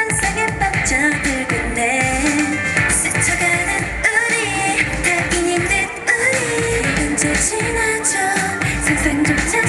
상상에 빠져들고 내 스쳐가는 우리 달인인 듯 우리. 언제 지나죠 상상조차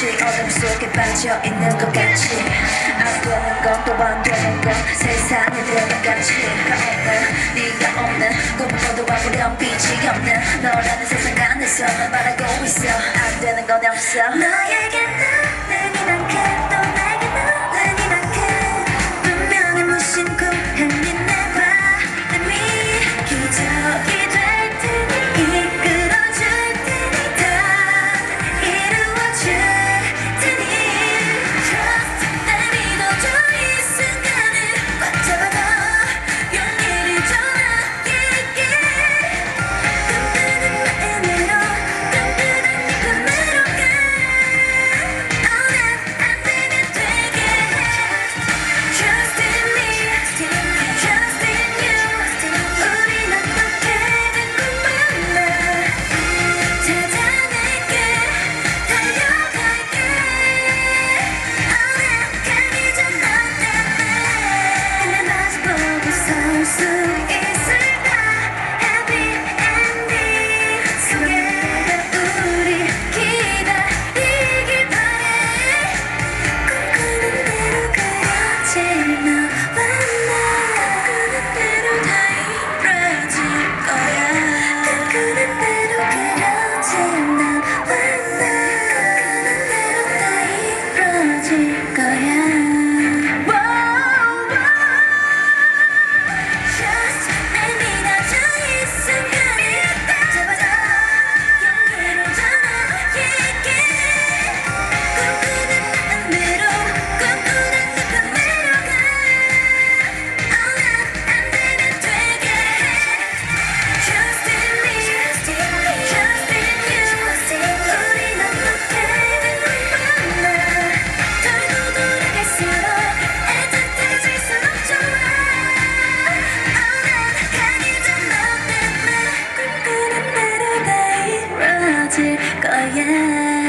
없이 어둠 속에 빠져 있는 것 같이. 안 되는 것도 안 되는 것 세상에 되는 같이 네가 없는 네가 없는 꿈꿔도 아무런 빛이 없는 너라는 세상 안에서 말하고 있어. 안 되는 건 없어. 나에게 있을 거야. oh yeah.